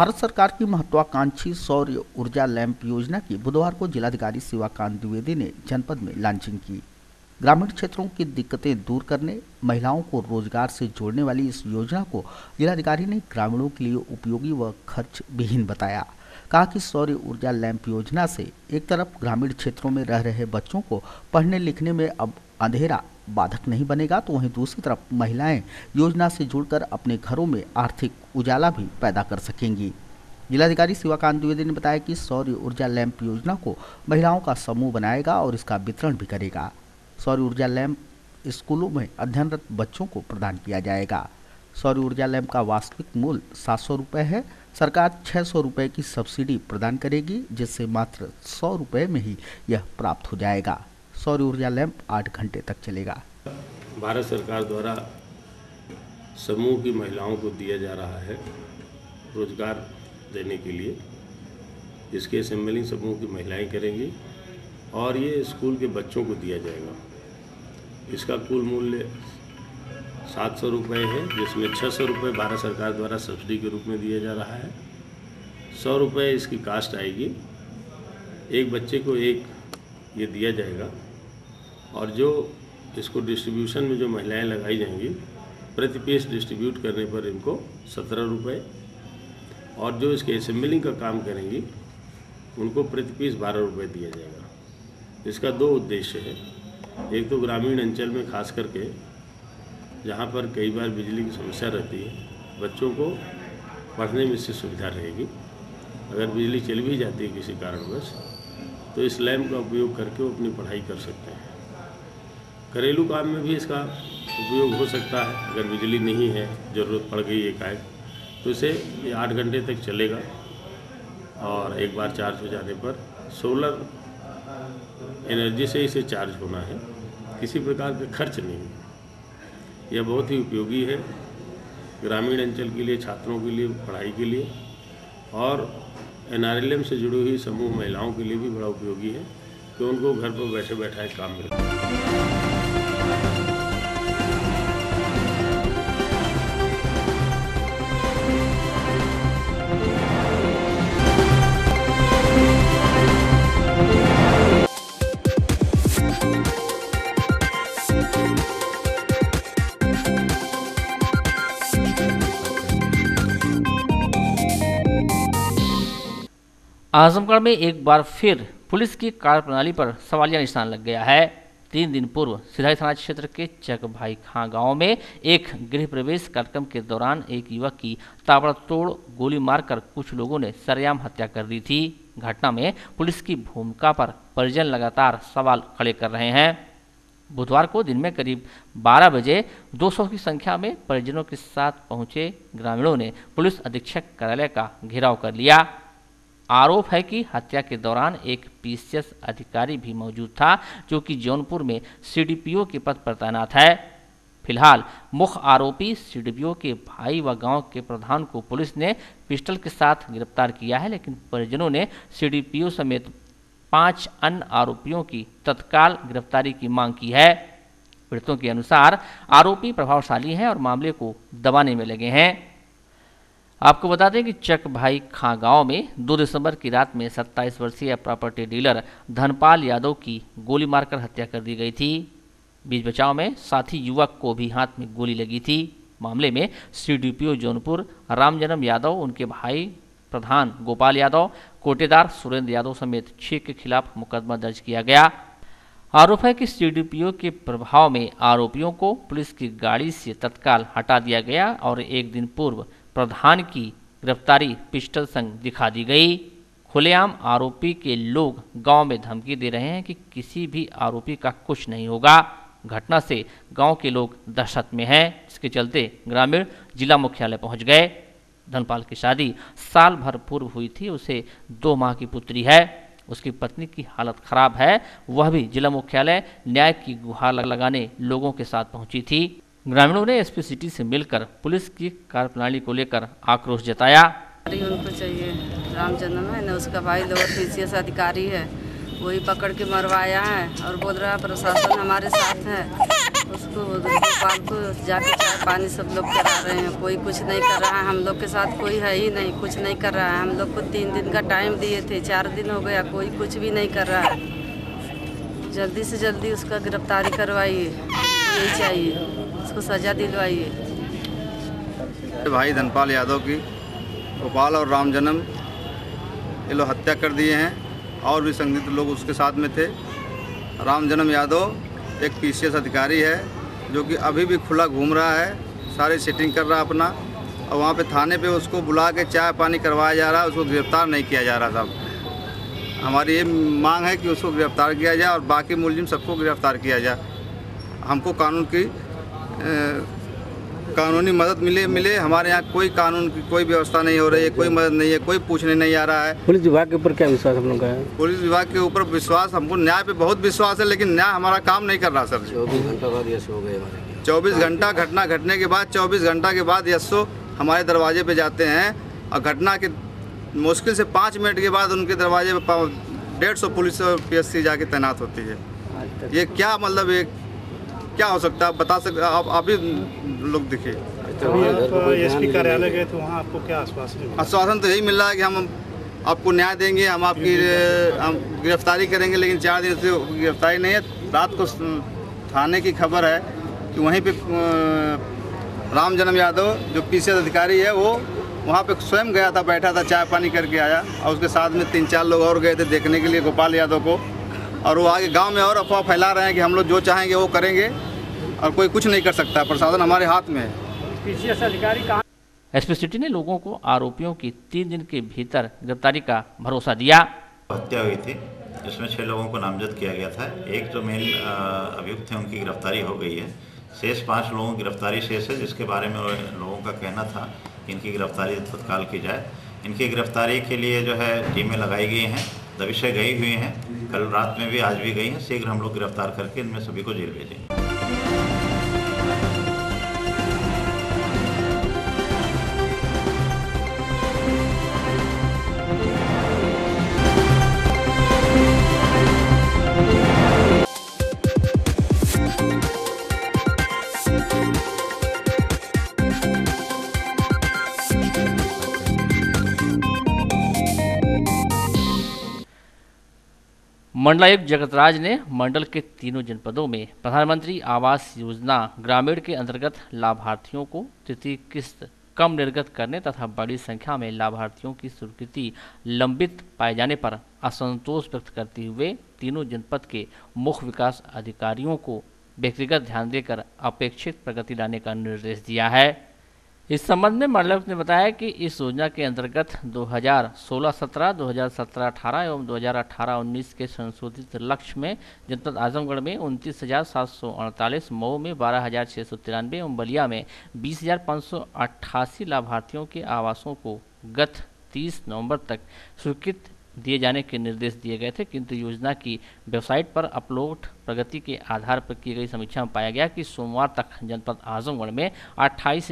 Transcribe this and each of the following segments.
भारत सरकार की महत्वाकांक्षी सौर ऊर्जा लैंप योजना की बुधवार को जिलाधिकारी शिवाकांत द्विवेदी ने जनपद में लॉन्चिंग की। ग्रामीण क्षेत्रों की दिक्कतें दूर करने, महिलाओं को रोज़गार से जोड़ने वाली इस योजना को जिलाधिकारी ने ग्रामीणों के लिए उपयोगी व खर्च विहीन बताया। कहा कि सौर ऊर्जा लैंप योजना से एक तरफ़ ग्रामीण क्षेत्रों में रह रहे बच्चों को पढ़ने लिखने में अब अंधेरा बाधक नहीं बनेगा तो वहीं दूसरी तरफ़ महिलाएँ योजना से जुड़कर अपने घरों में आर्थिक उजाला भी पैदा कर सकेंगी। जिलाधिकारी शिवाकांत द्विवेदी ने बताया कि सौर ऊर्जा लैंप योजना को महिलाओं का समूह बनाएगा और इसका वितरण भी करेगा। सौर ऊर्जा लैंप स्कूलों में अध्ययनरत बच्चों को प्रदान किया जाएगा। सौर ऊर्जा लैंप का वास्तविक मूल्य सात सौ रुपये है। सरकार छः सौ रुपये की सब्सिडी प्रदान करेगी, जिससे मात्र सौ रुपये में ही यह प्राप्त हो जाएगा। सौर ऊर्जा लैंप आठ घंटे तक चलेगा। भारत सरकार द्वारा समूह की महिलाओं को दिया जा रहा है रोज़गार देने के लिए। इसके असेंबलिंग समूह की महिलाएँ करेंगी और ये स्कूल के बच्चों को दिया जाएगा। इसका कुल मूल्य सात सौ रुपये है, जिसमें छः सौ रुपये भारत सरकार द्वारा सब्सिडी के रूप में दिया जा रहा है। सौ रुपये इसकी कास्ट आएगी। एक बच्चे को एक ये दिया जाएगा। और जो इसको डिस्ट्रीब्यूशन में जो महिलाएँ लगाई जाएँगी, प्रति पीस डिस्ट्रीब्यूट करने पर इनको सत्रह रुपये और जो इसके असेंबलिंग का काम करेंगी, उनको प्रति पीस बारह रुपये दिया जाएगा। इसका दो उद्देश्य है। एक तो ग्रामीण अंचल में खास करके, जहाँ पर कई बार बिजली की समस्या रहती है, बच्चों को पढ़ने में इससे सुविधा रहेगी। अगर बिजली चल भी जाती है किसी कारणवश तो इस लैम्प का उपयोग करके वो अपनी पढ़ाई कर सकते हैं। घरेलू काम में भी इसका उपयोग हो सकता है, अगर बिजली नहीं है, ज़रूरत पड़ गई एकाएक तो इसे आठ घंटे तक चलेगा। और एक बार चार्ज हो जाने पर सोलर एनर्जी से इसे चार्ज होना है, किसी प्रकार का खर्च नहीं यह बहुत ही उपयोगी है, ग्रामीण अंचल के लिए, छात्रों के लिए, पढ़ाई के लिए, और एनआरएलएम से जुड़ी हुई समूह महिलाओं के लिए भी बड़ा उपयोगी है, कि तो उनको घर पर बैठे बैठाए काम मिलता है आजमगढ़ में एक बार फिर पुलिस की कार्यप्रणाली पर सवालिया निशान लग गया है। तीन दिन पूर्व सिधाई थाना क्षेत्र के चकभाई खां गाँव में एक गृह प्रवेश कार्यक्रम के दौरान एक युवक की ताबड़तोड़ गोली मारकर कुछ लोगों ने सरेआम हत्या कर दी थी। घटना में पुलिस की भूमिका पर परिजन लगातार सवाल खड़े कर रहे हैं। बुधवार को दिन में करीब 12 बजे 200 की संख्या में परिजनों के साथ पहुँचे ग्रामीणों ने पुलिस अधीक्षक कार्यालय का घेराव कर लिया। आरोप है कि हत्या के दौरान एक पीसीएस अधिकारी भी मौजूद था, जो कि जौनपुर में सीडीपीओ के पद पर तैनात है। फ़िलहाल, मुख्य आरोपी सीडीपीओ के भाई व गाँव के प्रधान को पुलिस ने पिस्टल के साथ गिरफ़्तार किया है, लेकिन परिजनों ने सीडीपीओ समेत पाँच अन्य आरोपियों की तत्काल गिरफ्तारी की मांग की है। पीड़ितों के अनुसार, आरोपी प्रभावशाली हैं और मामले को दबाने में लगे हैं। आपको बता दें कि चक भाई खां गाँव में 2 दिसंबर की रात में 27 वर्षीय प्रॉपर्टी डीलर धनपाल यादव की गोली मारकर हत्या कर दी गई थी। बीच बचाव में साथी युवक को भी हाथ में गोली लगी थी। मामले में सीडीपीओ जौनपुर रामजन्म यादव, उनके भाई प्रधान गोपाल यादव, कोटेदार सुरेंद्र यादव समेत छह के खिलाफ मुकदमा दर्ज किया गया। आरोप है कि सीडीपीओ के प्रभाव में आरोपियों को पुलिस की गाड़ी से तत्काल हटा दिया गया और एक दिन पूर्व प्रधान की गिरफ्तारी पिस्टल संग दिखा दी गई। खुलेआम आरोपी के लोग गाँव में धमकी दे रहे हैं कि किसी भी आरोपी का कुछ नहीं होगा। घटना से गाँव के लोग दहशत में हैं। इसके चलते ग्रामीण जिला मुख्यालय पहुँच गए। धनपाल की शादी साल भर पूर्व हुई थी। उसे दो माह की पुत्री है। उसकी पत्नी की हालत खराब है। वह भी जिला मुख्यालय न्याय की गुहार लगाने लोगों के साथ पहुँची थी। ग्रामीणों ने एसपी सिटी से मिलकर पुलिस की कार्यप्रणाली को लेकर आक्रोश जताया। उनको चाहिए रामचंद्र है, ना उसका भाई लोअर पी अधिकारी है, वही पकड़ के मरवाया है और बोल रहा है प्रशासन हमारे साथ है। उसको गोपाल को जाके चाय पानी सब लोग करा रहे हैं, कोई कुछ नहीं कर रहा है, हम लोग के साथ कोई है ही नहीं, कुछ नहीं कर रहा है। हम लोग को तीन दिन का टाइम दिए थे, चार दिन हो गया, कोई कुछ भी नहीं कर रहा है। जल्दी से जल्दी उसका गिरफ्तारी करवाइए, यही चाहिए। उसको सजा दिलवाइए। भाई धनपाल यादव की गोपाल और राम जन्म, ये लोग हत्या कर दिए हैं, और भी संदिग्ध लोग उसके साथ में थे। राम जन्म यादव एक पीसीएस अधिकारी है, जो कि अभी भी खुला घूम रहा है, सारी सेटिंग कर रहा अपना, और वहाँ पे थाने पे उसको बुला के चाय पानी करवाया जा रहा है, उसको गिरफ़्तार नहीं किया जा रहा साहब हमारी ये मांग है कि उसको गिरफ़्तार किया जाए, और बाकी मुलजिम सबको गिरफ़्तार किया जाए। हमको कानून की कानूनी मदद मिले मिले। हमारे यहाँ कोई कानून की कोई व्यवस्था नहीं हो रही है कोई मदद नहीं है कोई पूछने नहीं आ रहा है। पुलिस विभाग के ऊपर क्या विश्वास हम लोग का है? पुलिस विभाग के ऊपर विश्वास हमको न्याय पे बहुत विश्वास है लेकिन न्याय हमारा काम नहीं कर रहा सर चौबीस घंटा बाद ये हो गए हमारे चौबीस घंटा घटना घटने के बाद चौबीस घंटा के बाद यशो हमारे दरवाजे पे जाते हैं। और घटना के मुश्किल से पाँच मिनट के बाद उनके दरवाजे पे डेढ़ सौ पुलिस और पी जाके तैनात होती है। ये क्या मतलब ये क्या हो सकता है? आप बता सकते आप आप ही लोग देखिए एसपी कार्यालय गए तो वहाँ आपको क्या आश्वासन मिला? आश्वासन तो यही मिल रहा है कि हम आपको न्याय देंगे हम आपकी हम गिरफ्तारी करेंगे लेकिन चार दिन से गिरफ्तारी नहीं है। रात को थाने की खबर है कि वहीं पे राम जन्म यादव जो पी अधिकारी है वो वहाँ पे स्वयं गया था बैठा था चाय पानी करके आया और उसके साथ में तीन चार लोग और गए थे देखने के लिए गोपाल यादव को। और वो आगे गाँव में और अफवाह फैला रहे हैं कि हम लोग जो चाहेंगे वो करेंगे। और कोई कुछ नहीं कर सकता प्रशासन हमारे हाथ में है। एसपी सिटी ने लोगों को आरोपियों की तीन दिन के भीतर गिरफ्तारी का भरोसा दिया। हत्या हुई थी जिसमें छह लोगों को नामजद किया गया था। एक जो मेन अभियुक्त थे उनकी गिरफ्तारी हो गई है। शेष पाँच लोगों की गिरफ्तारी शेष है जिसके बारे में लोगों का कहना था कि इनकी गिरफ्तारी तत्काल की जाए। इनकी गिरफ्तारी के लिए जो है टीमें लगाई गई हैं दबिशें गई हुई हैं। कल रात में भी आज भी गई हैं। शीघ्र हम लोग गिरफ़्तार करके इनमें सभी को जेल भेजेंगे। मंडलायुक्त जगतराज ने मंडल के तीनों जनपदों में प्रधानमंत्री आवास योजना ग्रामीण के अंतर्गत लाभार्थियों को तृतीय किस्त कम निर्गत करने तथा बड़ी संख्या में लाभार्थियों की स्वीकृति लंबित पाए जाने पर असंतोष व्यक्त करते हुए तीनों जनपद के मुख्य विकास अधिकारियों को व्यक्तिगत ध्यान देकर अपेक्षित प्रगति लाने का निर्देश दिया है। इस संबंध में मंडलायुक्त ने बताया कि इस योजना के अंतर्गत 2016-17, 2017-18 एवं 2018-19 के संशोधित लक्ष्य में जनपद आजमगढ़ में उनतीस हज़ार सात सौ अड़तालीस मऊ में बारह हज़ार छः सौ तिरानवे एवं बलिया में बीस हज़ार पाँच सौ अट्ठासी लाभार्थियों के आवासों को गत 30 नवंबर तक स्वीकृत दिए जाने के निर्देश दिए गए थे, किंतु योजना की वेबसाइट पर अपलोड प्रगति के आधार पर की गई समीक्षा में पाया गया कि सोमवार तक जनपद आजमगढ़ में अट्ठाईस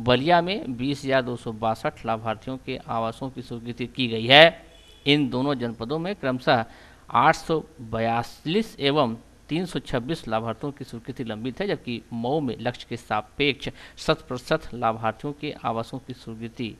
बलिया में बीस लाभार्थियों के आवासों की स्वीकृति की गई है। इन दोनों जनपदों में क्रमशः आठ सौ बयालीस एवं 326 लाभार्थियों की स्वीकृति लंबित है, जबकि मऊ में लक्ष्य के सापेक्ष शत प्रतिशत लाभार्थियों के आवासों की स्वीकृति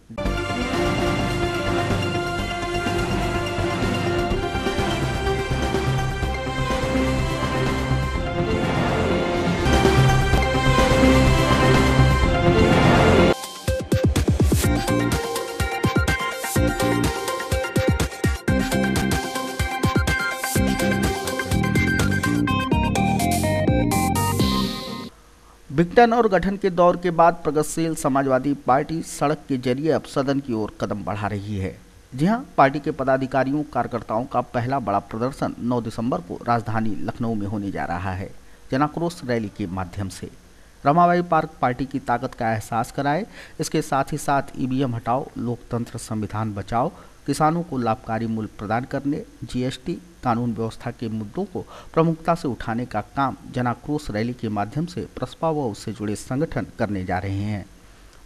विघटन और गठन के दौर के बाद प्रगतिशील समाजवादी पार्टी सड़क के ज़रिए अब सदन की ओर कदम बढ़ा रही है। जी हाँ, पार्टी के पदाधिकारियों, कार्यकर्ताओं का पहला बड़ा प्रदर्शन 9 दिसंबर को राजधानी लखनऊ में होने जा रहा है, जनाक्रोश रैली के माध्यम से। रमाबाई पार्क पार्टी की ताकत का एहसास कराए, इसके साथ ही साथ ईवीएम हटाओ, लोकतंत्र संविधान बचाओ किसानों को लाभकारी मूल्य प्रदान करने, जीएसटी, कानून व्यवस्था के मुद्दों को प्रमुखता से उठाने का काम जनाक्रोश रैली के माध्यम से प्रस्पा व उससे जुड़े संगठन करने जा रहे हैं।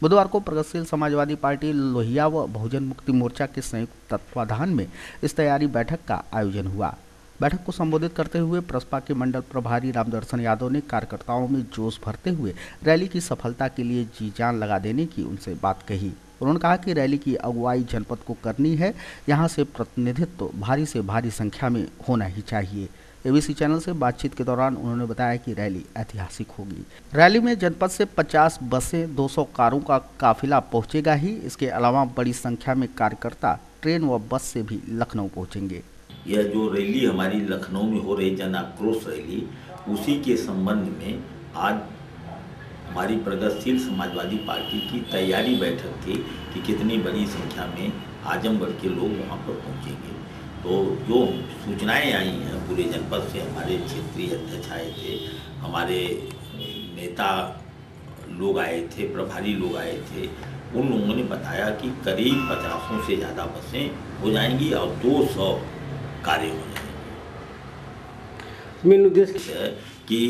बुधवार को प्रगतिशील समाजवादी पार्टी लोहिया व बहुजन मुक्ति मोर्चा के संयुक्त तत्वाधान में इस तैयारी बैठक का आयोजन हुआ। बैठक को संबोधित करते हुए प्रसपा के मंडल प्रभारी रामदर्शन यादव ने कार्यकर्ताओं में जोश भरते हुए रैली की सफलता के लिए जी जान लगा देने की उनसे बात कही। उन्होंने कहा कि रैली की अगुवाई जनपद को करनी है। यहाँ से प्रतिनिधित्व भारी से भारी संख्या में होना ही चाहिए। एबीसी चैनल से बातचीत के दौरान उन्होंने बताया कि रैली ऐतिहासिक होगी। रैली में जनपद से 50 बसें 200 कारों का काफिला पहुंचेगा ही। इसके अलावा बड़ी संख्या में कार्यकर्ता, ट्रेन व बस से भी लखनऊ पहुँचेंगे। यह जो रैली हमारी लखनऊ में हो रही जन आक्रोश रैली, उसी के संबंध में आज हमारी प्रगतिशील समाजवादी पार्टी की तैयारी बैठक थी कि कितनी बड़ी संख्या में आजमगढ़ के लोग वहाँ पर पहुँचेंगे। तो जो सूचनाएँ आई हैं पूरे जनपद से हमारे क्षेत्रीय अध्यक्ष आए थे हमारे नेता लोग आए थे प्रभारी लोग आए थे उन लोगों ने बताया कि करीब पचासों से ज़्यादा बसें हो जाएँगी और 200 कार्य हो जाएँगे। मेन उद्देश्य कि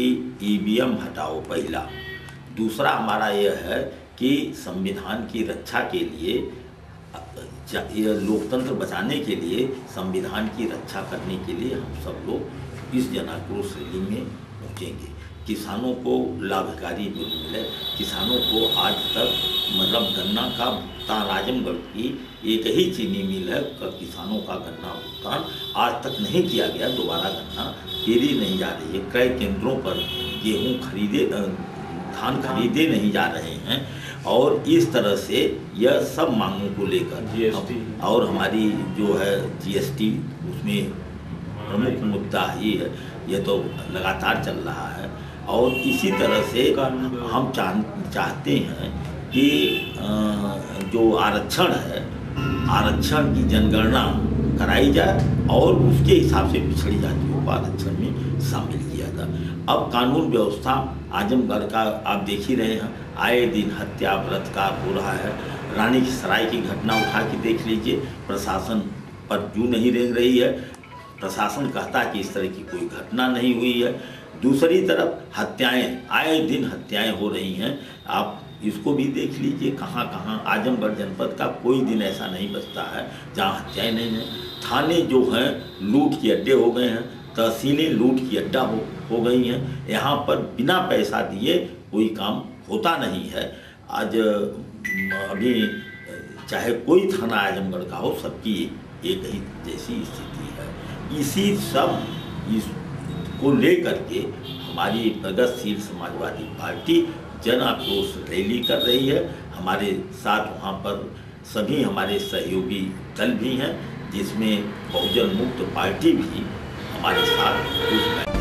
ईवीएम हटाओ पहला। दूसरा हमारा यह है कि संविधान की रक्षा के लिए लोकतंत्र बचाने के लिए, संविधान की रक्षा करने के लिए हम सब लोग इस जन आक्रोश रैली में पहुँचेंगे। किसानों को लाभकारी मिले किसानों को आज तक मतलब गन्ना का भुगतान आजमगढ़ की एक ही चीनी मिल है, का, किसानों का गन्ना भुगतान आज तक नहीं किया गया, दोबारा गन्ना पेरी नहीं जा रही है। क्रय केंद्रों पर गेहूँ खरीदे धान खरीदे नहीं जा रहे हैं और इस तरह से यह सब मांगों को लेकर और हमारी जो है जीएसटी उसमें प्रमुख मुद्दा ही है। यह तो लगातार चल रहा है और इसी तरह से हम चाह चाहते हैं कि जो आरक्षण है आरक्षण की जनगणना कराई जाए और उसके हिसाब से पिछड़ी जातियों को आरक्षण में शामिल किया था। अब कानून व्यवस्था आजमगढ़ का आप देख ही रहे हैं। आए दिन हत्या बलात्कार हो रहा है। रानी सराय की घटना उठा के देख लीजिए। प्रशासन पर जू नहीं रेंग रही है। प्रशासन कहता कि इस तरह की कोई घटना नहीं हुई है। दूसरी तरफ़ हत्याएँ, आए दिन हत्याएँ हो रही हैं। आप इसको भी देख लीजिए कहाँ कहाँ आजमगढ़ जनपद का कोई दिन ऐसा नहीं बचता है जहाँ हत्याएँ नहीं हैं। थाने जो हैं, लूट के अड्डे हो गए हैं। तहसीलें लूट की अड्डा हो हो गई हैं। यहाँ पर बिना पैसा दिए कोई काम होता नहीं है। आज अभी, चाहे कोई थाना आजमगढ़ का हो, सबकी एक ही जैसी स्थिति है। इसी सब, इस को लेकर के हमारी प्रगतिशील समाजवादी पार्टी जन आक्रोश रैली कर रही है। हमारे साथ वहाँ पर सभी हमारे सहयोगी दल भी हैं, जिसमें बहुजन मुक्त पार्टी भी हमारे साथ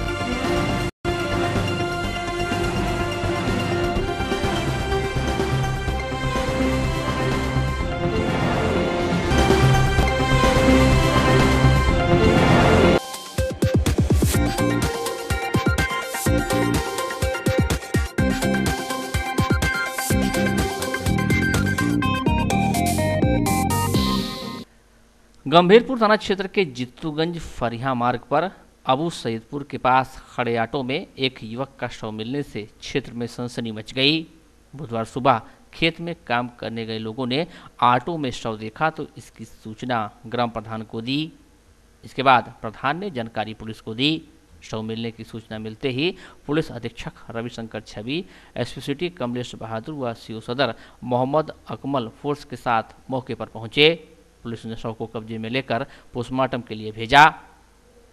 गंभीरपुर थाना क्षेत्र के जित्तूगंज फरिया मार्ग पर अबू सैदपुर के पास खड़े ऑटो में एक युवक का शव मिलने से क्षेत्र में सनसनी मच गई। बुधवार सुबह खेत में काम करने गए लोगों ने ऑटो में शव देखा तो इसकी सूचना ग्राम प्रधान को दी। इसके बाद प्रधान ने जानकारी पुलिस को दी। शव मिलने की सूचना मिलते ही पुलिस अधीक्षक रविशंकर छवि, एसपी सिटी कमलेश बहादुर व सीओ सदर मोहम्मद अकमल फोर्स के साथ मौके पर पहुँचे। पुलिस ने शव को कब्जे में लेकर पोस्टमार्टम के लिए भेजा।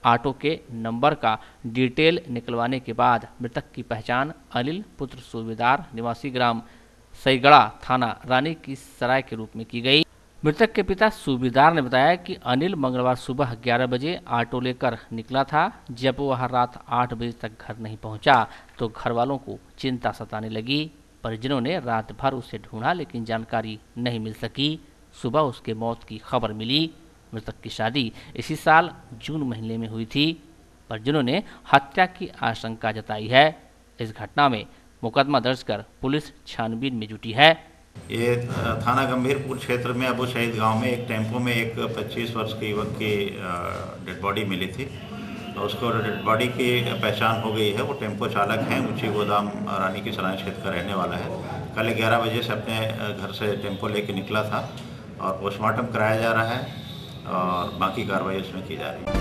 ऑटो के नंबर का डिटेल निकलवाने के बाद मृतक की पहचान अनिल पुत्र सूबेदार निवासी ग्राम सईगड़ा थाना रानी की सराय के रूप में की गई। मृतक के पिता सूबेदार ने बताया कि अनिल मंगलवार सुबह 11 बजे ऑटो लेकर निकला था। जब वह रात 8 बजे तक घर नहीं पहुँचा तो घर वालों को चिंता सताने लगी परिजनों ने रात भर उसे ढूंढा लेकिन जानकारी नहीं मिल सकी। सुबह उसके मौत की खबर मिली, मृतक की शादी इसी साल जून महीने में हुई थी। परिजनों ने हत्या की आशंका जताई है। इस घटना में मुकदमा दर्ज कर पुलिस छानबीन में जुटी है। ये थाना गंभीरपुर क्षेत्र में, अबू शहीद गाँव में एक टेंपो में एक 25 वर्ष के युवक की डेड बॉडी मिली थी। तो उसको डेड बॉडी की पहचान हो गई है। वो टेंपो चालक हैं, ऊँची गोदाम रानी की सराय क्षेत्र का रहने वाला है। कल 11 बजे से अपने घर से टेंपो लेके निकला था। और पोस्टमार्टम कराया जा रहा है और बाकी कार्रवाई उसमें की जा रही है।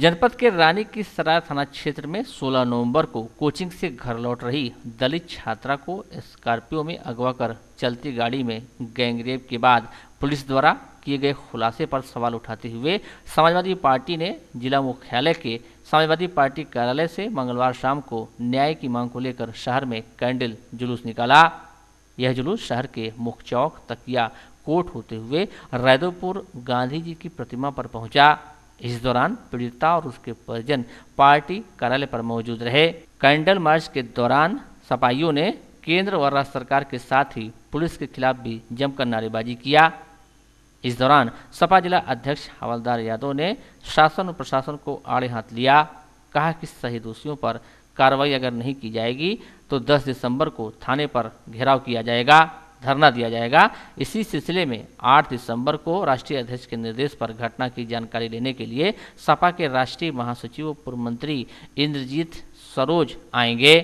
जनपद के रानी की सराय थाना क्षेत्र में 16 नवंबर को कोचिंग से घर लौट रही दलित छात्रा को स्कॉर्पियो में अगवा कर चलती गाड़ी में गैंगरेप के बाद पुलिस द्वारा किए गए खुलासे पर सवाल उठाते हुए समाजवादी पार्टी ने जिला मुख्यालय के समाजवादी पार्टी कार्यालय से मंगलवार शाम को न्याय की मांग को लेकर शहर में कैंडल जुलूस निकाला। यह जुलूस शहर के मुख्य चौक तकिया कोट होते हुए रैदोपुर गांधी जी की प्रतिमा पर पहुँचा। इस दौरान पीड़िता और उसके परिजन पार्टी कार्यालय पर मौजूद रहे। कैंडल मार्च के दौरान सपाइयों ने केंद्र और राज्य सरकार के साथ ही पुलिस के खिलाफ भी जमकर नारेबाजी किया। इस दौरान सपा जिला अध्यक्ष हवलदार यादव ने शासन और प्रशासन को आड़े हाथ लिया। कहा कि सही दोषियों पर कार्रवाई अगर नहीं की जाएगी तो 10 दिसंबर को थाने पर घेराव किया जाएगा। धरना दिया जाएगा। इसी सिलसिले में 8 दिसंबर को राष्ट्रीय अध्यक्ष के निर्देश पर घटना की जानकारी लेने के लिए सपा के राष्ट्रीय महासचिव पूर्व मंत्री इंद्रजीत सरोज आएँगे।